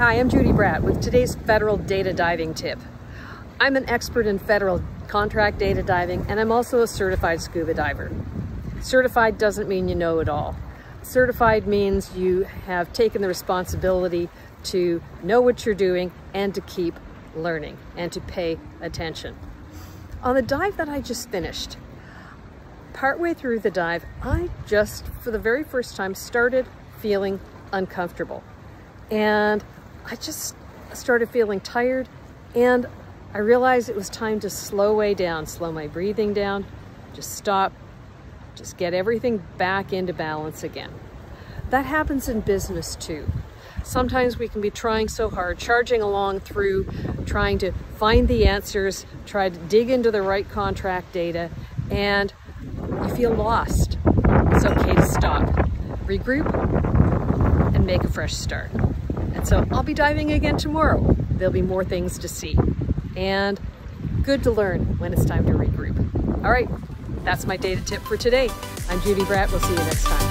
Hi, I'm Judy Bradt with today's federal data diving tip. I'm an expert in federal contract data diving and I'm also a certified scuba diver. Certified doesn't mean you know it all. Certified means you have taken the responsibility to know what you're doing and to keep learning and to pay attention. On the dive that I just finished, partway through the dive, I just, for the very first time, started feeling uncomfortable. And I just started feeling tired and I realized it was time to slow way down, slow my breathing down, just stop, just get everything back into balance again. That happens in business too. Sometimes we can be trying so hard, charging along through, trying to find the answers, try to dig into the right contract data, and you feel lost. It's okay to stop, regroup, and make a fresh start. So I'll be diving again tomorrow. There'll be more things to see. And good to learn when it's time to regroup. All right, that's my data tip for today. I'm Judy Bradt. We'll see you next time.